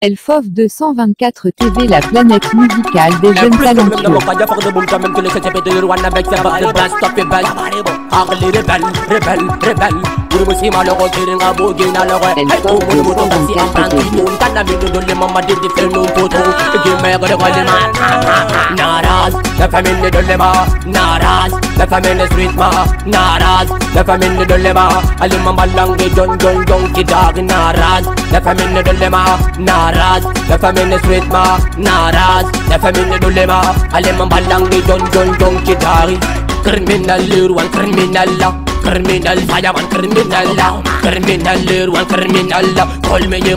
Elfov 224 TV, la planète musicale des jeunes talentueux. Naraz, la famille de l'ema, Naraz, la famille street ma, Naraz, la famille de l'ema, Alima Malangi, John John John Kidag, Naraz, la famille de l'ema, Naraz, la famille street ma, Naraz, la famille de l'ema, Alima Malangi, John John John Kidag, criminal, one criminal. Criminal, fireman, criminal, criminal,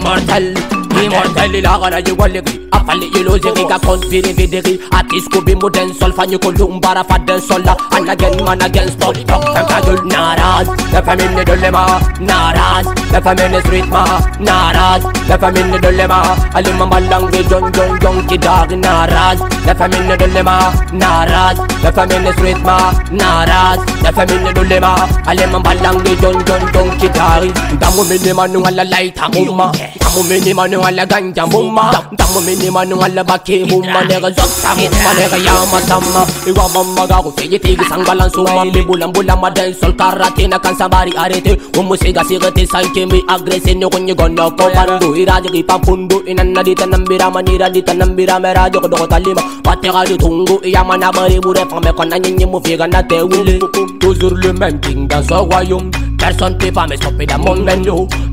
one criminal, call me immortal. Immortal ila kana yiwaligi Afali ilozigi ka konspiri vidigi Atis kubi muden sol fanyi kulumbara faden sola And again man again stop talk Fem naraz La famille de lema Naraz La famille street ma Naraz La famille de lema Alima malangi jon jon jon kidag Naraz La famille de lema Naraz La famille street ma Naraz La famille de lema Alima malangi jon jon jon kidag Damu minima nungala laita mumma Damu minima nungala ala ganja mumma. Tamo minima nung ala baki mumma. Nega zokta mumma. Nega yama sama Iwa mamma ga feye tigi sang balan suma Mi bulan bulan ma sol karate na kan sabari arete. Umu siga siga te sanke mi agrese ne kunyi gonna ko pandu Iraja ki pampundu inanna dita nambira manira dita nambira meraja ko doko talima. Pate ga di tungu iya mana bari bure fame kona nyenye mu figa na te wule le même king dans son royaume Personne peut pas me stopper dans mon menu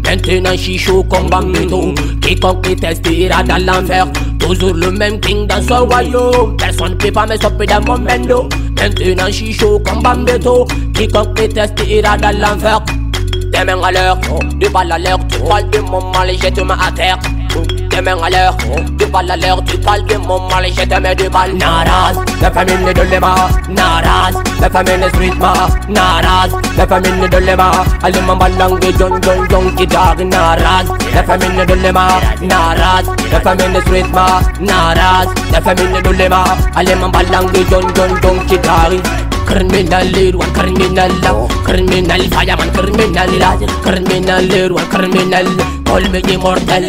Maintenant je chaud comme Bambino Quiconque qui teste ira dans l'enfer. Toujours le même king dans son royaume. Personne peut pas me stopper dans mon menu Maintenant je chaud comme Bambino Quiconque qui teste ira dans l'enfer. Des mains à l'heure, deux balles à l'heure Tu parles de mon mal et jette-moi à terre des mains à l'heure, deux balles à l'heure, tu parles de mon mal et je te deux balles. Naraz, la famille de l'ema, Naraz, la famille street ma, Naraz, la famille de l'ema, allez ma balangue, John John John Kidag, Naraz, la famille de l'ema, Naraz, la famille street ma, Naraz, la famille de l'ema, allez ma balangue, John John John Kidag. criminal one criminal criminal fireman criminal criminal one criminal call me immortal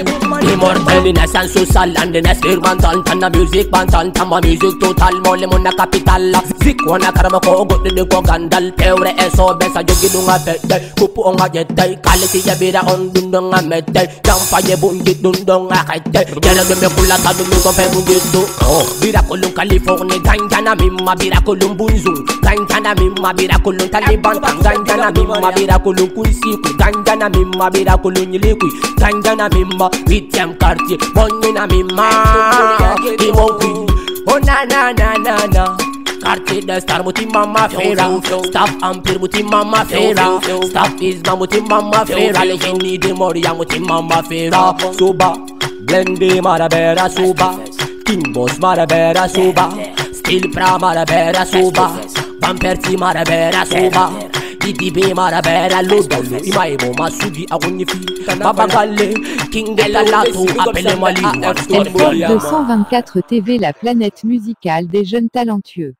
immortal in a sense social and in a experimental tanna music bantal tamma music total mole mona capital zik wana karama ko go de ko gandal peure eso besa jogi dunga bete kupu onga jete kaliti ya bira on dundonga mete jam faye bungi dundonga kete jara de me kula ta dum ko fe bungi do oh bira kulun california ganjana mimma bira kulun bunzu ganjana mimma bira taliban ganjana mimma bira kulun kunsiku ganjana mimma bira kulun nyilikwi ganjana mimma witiam quartier bonnina mimma imonkwi oh na na na na na. Quartier de star muti mama fera. Staff empire muti mama fera. Staff isma muti mama fera. Le geni de moria muti mama fera. Suba. Blendi marabera suba. King boss marabera suba. Still pra marabera suba. Pamperti marabera suba 224 TV la planète musicale des jeunes talentueux.